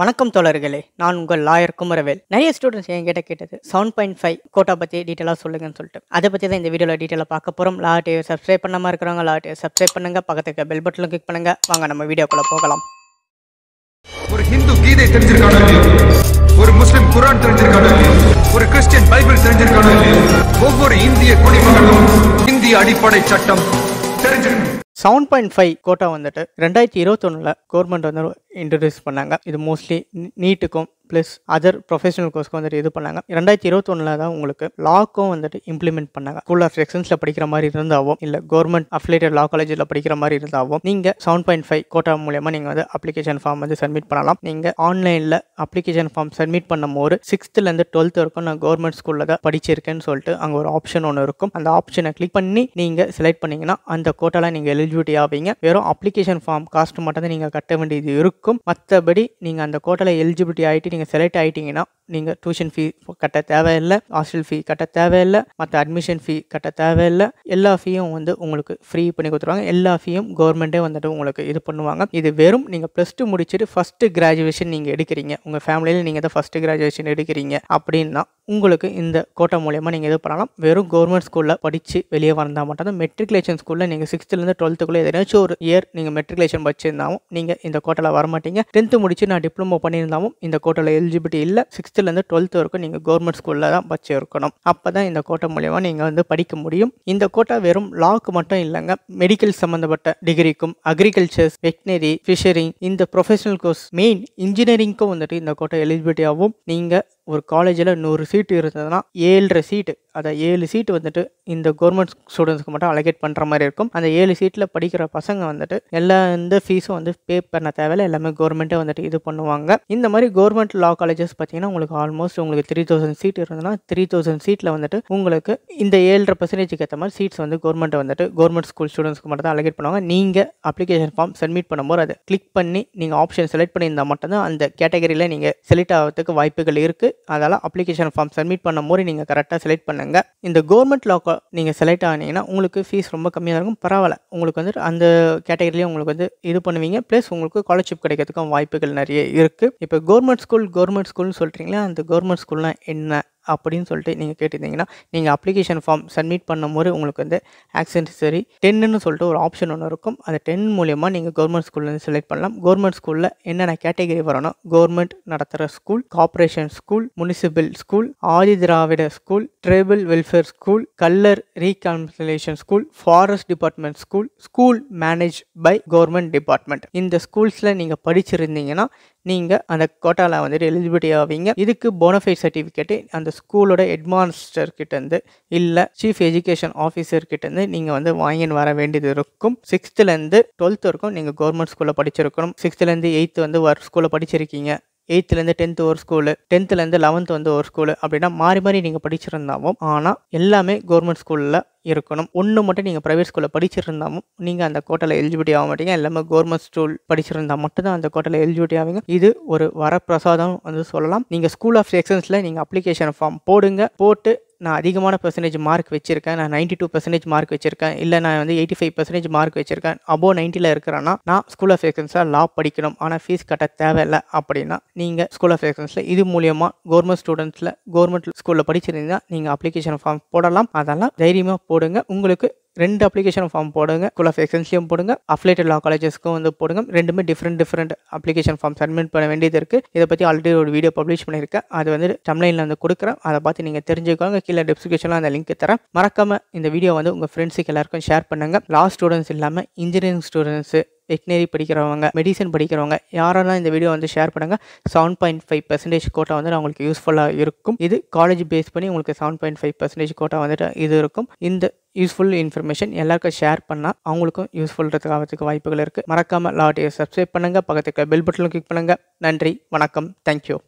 வணக்கம் தோழர்களே நான் உங்கள் லாயர் குமரவேல். நிறைய ஸ்டூடெண்ட்ஸ் என்கிட்ட கேட்டது செவன் பாயிண்ட் ஃபைவ் கோட்டா பற்றி டீட்டெயிலாக சொல்லுங்கன்னு சொல்லிட்டு. அதை பற்றி தான் இந்த வீடியோவில் டீட்டெயிலாக பார்க்க போகிறோம் லா டிவி சப்ஸ்கிரைப் பண்ணாமல் இருக்கிறவங்க லா டிவி சப்ஸ்கிரைப் பண்ணுங்கள் பக்கத்துக்கு பெல் பட்டனும் கிளிக் பண்ணுங்கள் வாங்க நம்ம வீடியோக்குள்ளே போகலாம். ஒரு ஹிந்து கீதை தெரிஞ்சிருக்கானோ ஒரு முஸ்லிம் குரான் தெரிஞ்சிருக்கானோ ஒரு கிறிஸ்டியன் பைபிள் தெரிஞ்சிருக்கானோ ஒவ்வொரு இந்திய குடிமகனும் இந்திய அடிப்படை சட்டம் செவன் பாயிண்ட் ஃபைவ் கோட்டா வந்துட்டு ரெண்டாயிரத்தி இருபத்தொன்னில் கவர்மெண்ட் வந்து இன்ட்ரடியூஸ் பண்ணாங்க. இது மோஸ்ட்லி நீட்டுக்கும் ப்ளஸ் அதர் ப்ரொஃபஷனல் கோர்ஸ்க்கு வந்துட்டு இது பண்ணாங்க. ரெண்டாயிரத்தி இருபத்தொன்னில் தான் உங்களுக்கு லாக்கும் வந்துட்டு இம்ப்ளிமெண்ட் பண்ணாங்க. ஸ்கூல் ஆஃப் செக்ஷன்ஸில் படிக்கிற மாதிரி இருந்தாவும் இல்லை கவர்மெண்ட் அஃபிலேட்டட் லா காலேஜில் படிக்கிற மாதிரி இருந்தாவும் நீங்கள் செவன் பாயிண்ட் ஃபைவ் கோட்டா மூலியமாக நீங்கள் வந்து அப்ளிகேஷன் ஃபார்ம் வந்து சப்மிட் பண்ணலாம். நீங்கள் ஆன்லைனில் அப்ளிகேஷன் ஃபார்ம் சப்மிட் பண்ணும் போது சிக்ஸ்த்துலேருந்து டுவெல்த் வரைக்கும் நான் கவர்மெண்ட் ஸ்கூலில் தான் படிச்சிருக்கேன்னு சொல்லிட்டு அங்கே ஒரு ஆப்ஷன் ஒன்று இருக்கும். அந்த ஆப்ஷனை கிளிக் பண்ணி நீங்கள் செலக்ட் பண்ணிங்கன்னா அந்த கோட்டாவில் நீங்கள் எலிஜிபிலிட்டி ஆவீங்க. வெறும் அப்ளிகேஷன் ஃபார்ம் காஸ்ட் மட்டும் தான் நீங்கள் கட்ட வேண்டியது இருக்கும். மற்றபடி நீங்கள் அந்த கோட்டாவில் எலிஜிபிலிட்டி ஆகிட்டு நீங்கள் செலக்ட் ஆகிட்டீங்கன்னா நீங்கள் டியூஷன் ஃபீ கட்ட தேவையில்லை ஹாஸ்டல் ஃபீ கட்ட தேவையில்லை மற்ற அட்மிஷன் ஃபீ கட்ட தேவையில்லை. எல்லா ஃபீயும் வந்து உங்களுக்கு ஃப்ரீ பண்ணி கொடுத்துருவாங்க. எல்லா ஃபீயும் கவர்மெண்ட்டே வந்துட்டு உங்களுக்கு இது பண்ணுவாங்க. இது வெறும் நீங்கள் ப்ளஸ் டூ முடிச்சுட்டு ஃபஸ்ட்டு கிராஜுவேஷன் நீங்கள் எடுக்கிறீங்க. உங்கள் ஃபேமிலியில் நீங்கள் தான் ஃபஸ்ட்டு கிராஜுவேஷன் எடுக்கிறீங்க அப்படின்னா உங்களுக்கு இந்த கோட்டை மூலயமா நீங்கள் இது பண்ணலாம். வெறும் கவர்மெண்ட் ஸ்கூலில் படித்து வெளியே வந்தால் மட்டும் தான் மெட்ரிகுலேஷன் ஸ்கூலில் நீங்கள் சிக்ஸ்த்துலேருந்து டுவெல்த்துக்குள்ளே எதனாச்சும் ஒரு இயர் நீங்கள் மெட்ரிகுலேஷன் படிச்சிருந்தாலும் நீங்கள் இந்த கோட்டையில் வரமாட்டீங்க. டென்த்து முடிச்சு நான் டிப்ளமோ பண்ணியிருந்தாலும் இந்த கோட்டாவில் எலிஜிபிலிட்டி இல்லை. சிக்ஸ்த்துலேருந்து டுவெல்த்து வரைக்கும் நீங்கள் கவர்மெண்ட் ஸ்கூலில் தான் படிச்சு இருக்கணும் அப்போ தான் இந்த கோட்டை மூலயமா நீங்கள் வந்து படிக்க முடியும். இந்த கோட்டை வெறும் லாக்கு மட்டும் இல்லைங்க. மெடிக்கல் சம்மந்தப்பட்ட டிகிரிக்கும் அக்ரிகல்ச்சர்ஸ் வெட்னரி ஃபிஷரிங் இந்த ப்ரொஃபஷனல் கோர்ஸ் மெயின் இன்ஜினியரிங்க்கும் வந்துட்டு இந்த கோட்டை எலிஜிபிலிட்டி ஆகும் நீங்கள் ஒரு காலேஜில் நூறு சீட்டு இருந்ததுன்னா ஏழரை சீட்டு அதை ஏழு சீட்டு வந்துட்டு இந்த கவர்மெண்ட் ஸ்டூடெண்ட்ஸ்க்கு மட்டும் அலகேட் பண்ணுற மாதிரி இருக்கும். அந்த ஏழு சீட்டில் படிக்கிற பசங்க வந்துட்டு எல்லா இந்த ஃபீஸும் வந்து பே பண்ண தேவையில்ல. எல்லாமே கவர்மெண்ட்டே வந்துட்டு இது பண்ணுவாங்க. இந்த மாதிரி கவர்மெண்ட் லா காலேஜஸ் பார்த்தீங்கன்னா உங்களுக்கு ஆல்மோஸ்ட் உங்களுக்கு த்ரீ தௌசண்ட் சீட் இருந்ததுன்னா த்ரீ தௌசண்ட் சீட்டில் வந்துட்டு உங்களுக்கு இந்த ஏழரை பர்சன்டேஜுக்கு ஏற்ற மாதிரி சீட்ஸ் வந்து கவர்மெண்ட் வந்துட்டு கவர்மெண்ட் ஸ்கூல் ஸ்டூடெண்ட்ஸ்க்கு மட்டும் தான் அலகேட் பண்ணுவாங்க. நீங்கள் அப்ளிகேஷன் ஃபார்ம் சப்மிட் பண்ணும்போது அதை கிளிக் பண்ணி நீங்கள் ஆப்ஷன் செலக்ட் பண்ணியிருந்தால் மட்டும்தான் அந்த கேட்டகரியில் நீங்கள் செலக்ட் ஆகிறதுக்கு வாய்ப்புகள் இருக்குது அதனால் அப்ளிகேஷன் ஃபார்ம் சப்மிட் பண்ணும்போது நீங்கள் கரெக்டாக செலக்ட் பண்ணுங்கள் இந்த கவர்மெண்ட் லா நீங்கள் செலக்ட் ஆனீங்கன்னா உங்களுக்கு ஃபீஸ் ரொம்ப கம்மியாக இருக்கும். பரவாயில்ல. உங்களுக்கு வந்து அந்த கேட்டகரிலேயே உங்களுக்கு வந்து இது பண்ணுவீங்க. ப்ளஸ் உங்களுக்கு ஸ்காலர்ஷிப் கிடைக்கிறதுக்கும் வாய்ப்புகள் நிறைய இருக்குது இப்போ கவர்மெண்ட் ஸ்கூல் கவர்மெண்ட் ஸ்கூல்னு சொல்கிறீங்களா அந்த கவர்மெண்ட் ஸ்கூல்னால் என்ன? அப்படின்னு சொல்லிட்டு நீங்கள் கேட்டிருந்தீங்கன்னா நீங்கள் அப்ளிகேஷன் ஃபார்ம் சப்மிட் பண்ணும்போது உங்களுக்கு வந்து ஆக்சன்சரி டென்னு சொல்லிட்டு ஒரு ஆப்ஷன் ஒன்று இருக்கும். அந்த டென் மூலியமாக நீங்கள் கவர்மெண்ட் ஸ்கூல்லேருந்து செலக்ட் பண்ணலாம். கவர்மெண்ட் ஸ்கூலில் என்னென்ன கேட்டகரி வரணும் கவர்மெண்ட் நடத்துகிற school corporation school municipal school Adi Dravida school tribal welfare school Kallar reconciliation school forest department school school manage by government department இந்த ஸ்கூல்ஸில் நீங்கள் படிச்சிருந்தீங்கன்னா நீங்கள் அந்த கோட்டாவில் வந்துட்டு எலிஜிபிலிட்டி ஆவீங்க. இதுக்கு போனஃபைட் சர்டிஃபிகேட்டு அந்த ஸ்கூலோட ஹெட்மாஸ்டர்கிட்டேருந்து இல்லை சீஃப் எஜுகேஷன் ஆஃபீஸர்கிட்டேருந்து நீங்கள் வந்து வாங்கின்னு வர வேண்டியது இருக்கும். சிக்ஸ்த்துலேருந்து டுவெல்த் வரைக்கும் நீங்கள் கவர்மெண்ட் ஸ்கூலில் படிச்சிருக்கணும். சிக்ஸ்த்துலேருந்து எயித்து வந்து ஒரு ஸ்கூலில் படிச்சிருக்கீங்க. எயித்துலேருந்து டென்த்து ஒரு ஸ்கூலு டென்த்துலேருந்து லெவன்த்து வந்து ஒரு ஸ்கூலு அப்படின்னா மாறி மாறி நீங்கள் படிச்சிருந்தாலும் ஆனால் எல்லாமே கவர்மெண்ட் ஸ்கூலில் இருக்கணும். ஒன்று மட்டும் நீங்கள் ப்ரைவேட் ஸ்கூலில் படிச்சிருந்தாலும் நீங்கள் அந்த கோட்டையில் எலிஜிபிலிட்டி ஆக மாட்டீங்க. எல்லாமே கவர்மெண்ட் ஸ்கூல் படிச்சிருந்தால் மட்டும்தான் அந்த கோட்டையில் எலிஜிபிலிட்டி ஆவீங்க. இது ஒரு வரப்பிரசாதம் வந்து சொல்லலாம். நீங்கள் ஸ்கூல் ஆஃப் எக்ஸன்ஸில் நீங்கள் அப்ளிகேஷன் ஃபார்ம் போடுங்க போட்டு நான் அதிகமான பர்சன்டேஜ் மார்க் வச்சிருக்கேன். நான் நைன்டி டூ பர்சன்டேஜ் மார்க் வச்சிருக்கேன். இல்லை நான் வந்து எயிட்டி ஃபைவ் பர்சன்டேஜ் மார்க் வச்சிருக்கேன் அபோவ் நைன்ட்டியில் இருக்கிறேன்னா நான் ஸ்கூல் ஆஃப் எக்ஸன்ஸாக லா படிக்கணும். ஆனால் ஃபீஸ் கட்ட தேவையில்லை அப்படின்னா நீங்கள் ஸ்கூல் ஆஃப் எக்ஸன்ஸில் இது மூலியமாக கவர்மெண்ட் ஸ்டூடெண்ட்ஸில் கவர்மெண்ட் ஸ்கூலில் படிச்சிருந்தீங்கன்னா நீங்கள் அப்ளிகேஷன் ஃபார்ம் போடலாம். அதெல்லாம் தைரியமாக போடுங்க. உங்களுக்கு ரெண்டு அப்ளிகேஷன் ஃபார்ம் போடுங்க. ஸ்கூல் ஆஃப் எக்ஸன்ஸ்லையும் போடுங்க. அஃபிலேட்டட் லா காலேஜஸ்க்கும் வந்து போடுங்க. ரெண்டுமே different different application form submit பண்ண வேண்டியது இருக்குது இதை பற்றி ஆல்ரெடி ஒரு வீடியோ பப்ளிஷ் பண்ணியிருக்கேன். அது வந்து டம்லைனில் வந்து கொடுக்குறேன். அதை பார்த்து நீங்கள் தெரிஞ்சுக்கோங்க. கீழே டிஸ்கிரிப்ஷனில் அந்த லிங்க் தரேன். மறக்காமல் இந்த வீடியோ வந்து உங்கள் ஃப்ரெண்ட்ஸுக்கு எல்லாருக்கும் ஷேர் பண்ணுங்கள் லா ஸ்டூடெண்ட்ஸ் இல்லாமல் இன்ஜினியரிங் ஸ்டூடெண்ட்ஸு வெட்டினரி படிக்கிறவங்க மெடிசன் படிக்கிறவங்க யாரெல்லாம் இந்த வீடியோ வந்து ஷேர் பண்ணுங்கள் seven point five percentage quota வந்து உங்களுக்கு யூஸ்ஃபுல்லாக இருக்கும். இது காலேஜ் பேஸ் பண்ணி உங்களுக்கு seven point five percentage quota வந்துட்டு இது இருக்கும். இந்த யூஸ்ஃபுல் இன்ஃபர்மேஷன் எல்லாருக்கும் ஷேர் பண்ணால் அவங்களுக்கும் யூஸ்ஃபுல் வாய்ப்புகள் இருக்குது மறக்காமல் லாட்டியை சப்ஸ்கிரைப் பண்ணுங்கள் பக்கத்துக்கு பெல் பட்டனும் கிளிக் பண்ணுங்கள் நன்றி வணக்கம் தேங்க்யூ